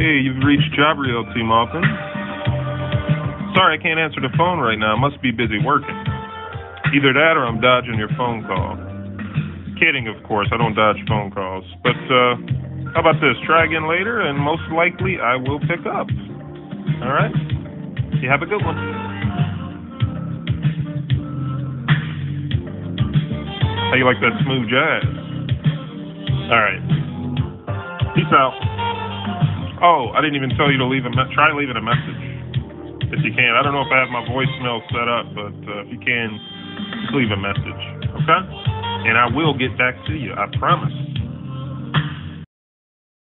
Hey, you've reached Job Realty, Malcolm. Sorry, I can't answer the phone right now. I must be busy working. Either that or I'm dodging your phone call. Kidding, of course. I don't dodge phone calls. But uh, how about this? Try again later, and most likely I will pick up. All right? You have a good one. How you like that smooth jazz? All right. Peace out. Oh, I didn't even tell you to leave a me- try leaving a message if you can. I don't know if I have my voicemail set up, but uh, if you can, leave a message, okay? And I will get back to you. I promise.